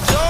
a